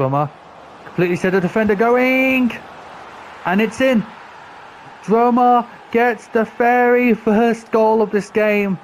Drummer completely set the defender going. And it's in. Drummer gets the very first goal of this game.